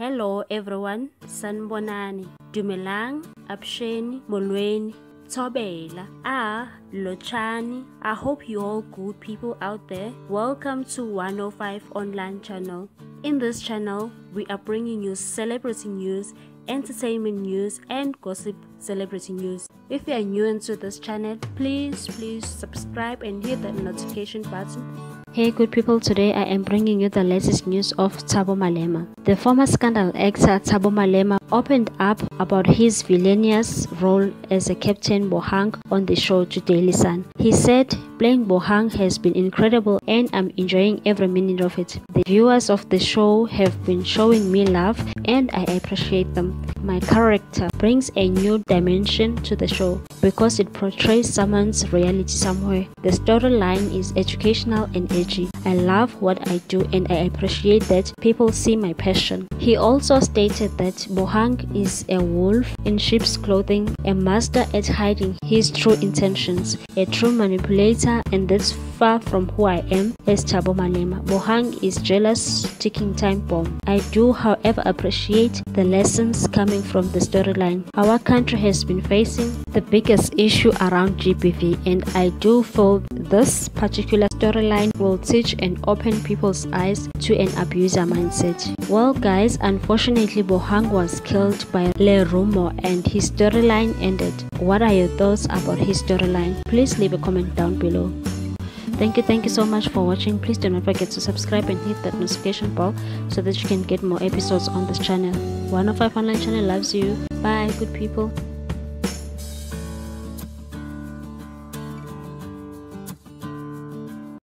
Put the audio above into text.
Hello everyone, Sanbonani, Dumelang, Absheni, Molweni, Tobela, Ah, Lochani. I hope you all good people out there. Welcome to 105 online channel. In this channel, we are bringing you celebrity news, entertainment news and gossip celebrity news. If you are new into this channel, please please subscribe and hit the notification button Hey good people, today I am bringing you the latest news of Thabo Malema. The former scandal actor Thabo Malema opened up about his villainous role as a Captain Bohang on the show to Daily Sun. He said, playing Bohang has been incredible and I'm enjoying every minute of it. The viewers of the show have been showing me love and I appreciate them. My character brings a new dimension to the show because it portrays someone's reality somewhere. The storyline is educational and edgy. I love what I do and I appreciate that people see my passion. He also stated that Bohang is a wolf in sheep's clothing, a master at hiding his true intentions, a true manipulator and that's far from who I am as Thabo Malema. Bohang is jealous, ticking time bomb. I do however appreciate the lessons coming from the storyline. Our country has been facing the biggest issue around GBV and I do feel this particular storyline will teach and open people's eyes to an abuser mindset. Well guys, unfortunately Bohang was killed by Le Rumo and his storyline ended. What are your thoughts about his storyline? Please leave a comment down below. Thank you, thank you so much for watching. Please do not forget to subscribe and hit that notification bell so that you can get more episodes on this channel. 105 Online Channel loves you. Bye, good people.